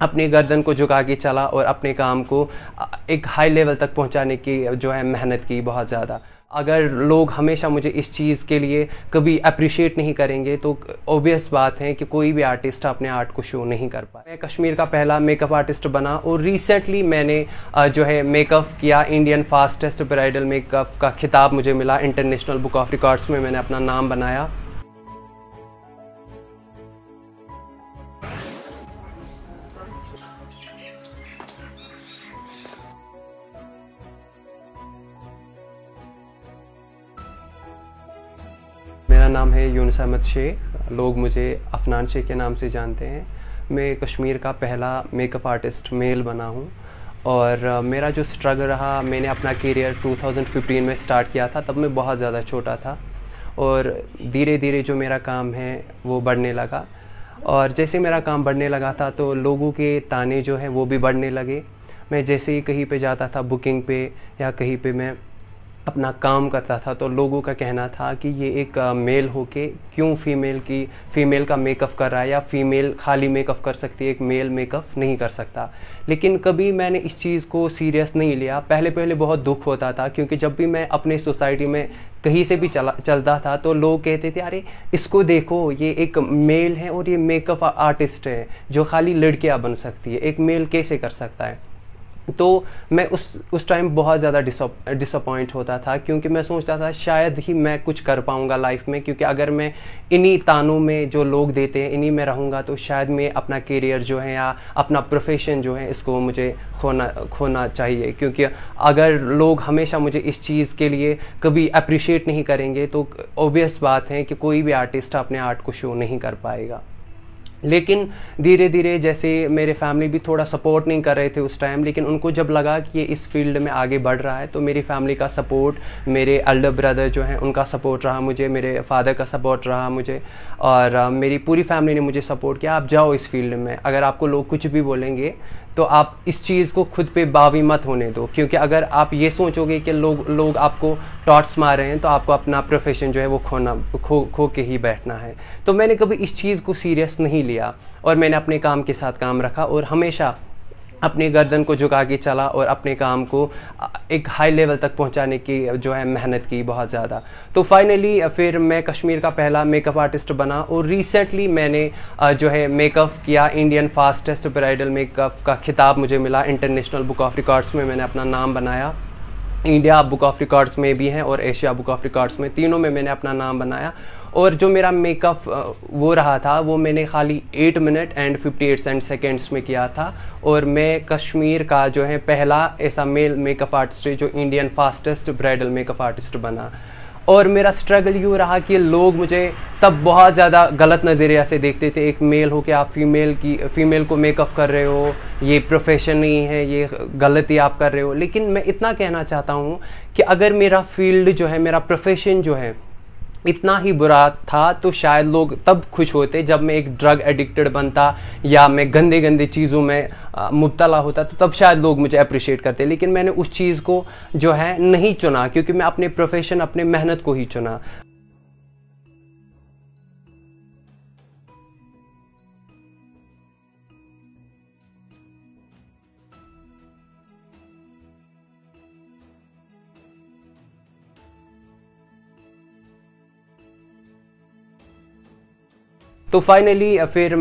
अपनी गर्दन को झुका के चला और अपने काम को एक हाई लेवल तक पहुँचाने की जो है मेहनत की बहुत ज़्यादा। अगर लोग हमेशा मुझे इस चीज़ के लिए कभी अप्रिशिएट नहीं करेंगे तो ओबियस बात है कि कोई भी आर्टिस्ट अपने आर्ट को शो नहीं कर पाए। मैं कश्मीर का पहला मेकअप आर्टिस्ट बना और रिसेंटली मैंने जो है मेकअप किया इंडियन फास्टेस्ट ब्राइडल मेकअप का खिताब मुझे मिला इंटरनेशनल बुक ऑफ़ रिकॉर्ड्स में मैंने अपना नाम बनाया। मेरा नाम है यूनस अहमद शेख। लोग मुझे अफनान शेख के नाम से जानते हैं। मैं कश्मीर का पहला मेकअप आर्टिस्ट मेल बना हूँ और मेरा जो स्ट्रगल रहा, मैंने अपना करियर 2015 में स्टार्ट किया था, तब मैं बहुत ज़्यादा छोटा था और धीरे धीरे जो मेरा काम है, वो बढ़ने लगा। और जैसे मेरा काम बढ़ने लगा था तो लोगों के ताने जो हैं, वो भी बढ़ने लगे। मैं जैसे ही कहीं पे जाता था बुकिंग पे या कहीं पे मैं अपना काम करता था तो लोगों का कहना था कि ये एक मेल होके क्यों फीमेल की फ़ीमेल का मेकअप कर रहा है या फ़ीमेल खाली मेकअप कर सकती है, एक मेल मेकअप नहीं कर सकता। लेकिन कभी मैंने इस चीज़ को सीरियस नहीं लिया। पहले पहले बहुत दुख होता था, क्योंकि जब भी मैं अपने सोसाइटी में कहीं से भी चला, चलता था तो लोग कहते थे, अरे, इसको देखो, ये एक मेल है और ये मेकअप आर्टिस्ट है, जो खाली लड़कियाँ बन सकती है, एक मेल कैसे कर सकता है? तो मैं उस उस टाइम बहुत ज़्यादा डिसअपॉइंट होता था, क्योंकि मैं सोचता था शायद ही मैं कुछ कर पाऊँगा लाइफ में, क्योंकि अगर मैं इन्हीं तानों में जो लोग देते हैं, इन्हीं में रहूँगा तो शायद मैं अपना करियर जो है या अपना प्रोफेशन जो है, इसको मुझे खोना खोना चाहिए। क्योंकि अगर लोग हमेशा मुझे इस चीज़ के लिए कभी अप्रिशिएट नहीं करेंगे तो ओबियस बात है कि कोई भी आर्टिस्ट अपने आर्ट को शो नहीं कर पाएगा। लेकिन धीरे धीरे जैसे मेरे फैमिली भी थोड़ा सपोर्ट नहीं कर रहे थे उस टाइम लेकिन उनको जब लगा कि ये इस फ़ील्ड में आगे बढ़ रहा है तो मेरी फैमिली का सपोर्ट मेरे एल्डर ब्रदर जो हैं, उनका सपोर्ट रहा मुझे, मेरे फादर का सपोर्ट रहा मुझे, और मेरी पूरी फैमिली ने मुझे सपोर्ट किया। आप जाओ इस फ़ील्ड में। अगर आपको लोग कुछ भी बोलेंगे तो आप इस चीज़ को खुद पे बावी मत होने दो, क्योंकि अगर आप ये सोचोगे कि लोग लोग आपको टॉट्स मार रहे हैं तो आपको अपना प्रोफेशन जो है वो खोना, खो खो के ही बैठना है। तो मैंने कभी इस चीज़ को सीरियस नहीं लिया और मैंने अपने काम के साथ काम रखा और हमेशा अपनी गर्दन को झुका के चला और अपने काम को एक हाई लेवल तक पहुँचाने की जो है मेहनत की बहुत ज़्यादा। तो फाइनली फिर मैं कश्मीर का पहला मेकअप आर्टिस्ट बना और रिसेंटली मैंने जो है मेकअप किया इंडियन फास्टेस्ट ब्राइडल मेकअप का खिताब मुझे मिला इंटरनेशनल बुक ऑफ़ रिकॉर्ड्स में मैंने अपना नाम बनाया। इंडिया बुक ऑफ़ रिकॉर्ड्स में भी हैं और एशिया बुक ऑफ़ रिकॉर्ड्स में। तीनों में मैंने अपना नाम बनाया। और जो मेरा मेकअप वो रहा था, वो मैंने खाली eight minute and fifty eight Saint seconds में किया था। और मैं कश्मीर का जो है, पहला ऐसा मेल मेकअप आर्टिस्ट जो Indian fastest bridal makeup artist बना। और मेरा स्ट्रगल यूँ रहा कि लोग मुझे तब बहुत ज़्यादा गलत नज़रिया से देखते थे। एक मेल हो कि आप फीमेल की फ़ीमेल को मेकअप कर रहे हो, ये प्रोफेशन नहीं है, ये गलती आप कर रहे हो। लेकिन मैं इतना कहना चाहता हूँ कि अगर मेरा फ़ील्ड जो है, मेरा प्रोफेशन जो है इतना ही बुरा था तो शायद लोग तब खुश होते जब मैं एक ड्रग एडिक्टेड बनता या मैं गंदे गंदे चीज़ों में मुबतला होता तो तब शायद लोग मुझे अप्रिशिएट करते। लेकिन मैंने उस चीज़ को जो है नहीं चुना, क्योंकि मैं अपने प्रोफेशन अपने मेहनत को ही चुना। तो फाइनली फिर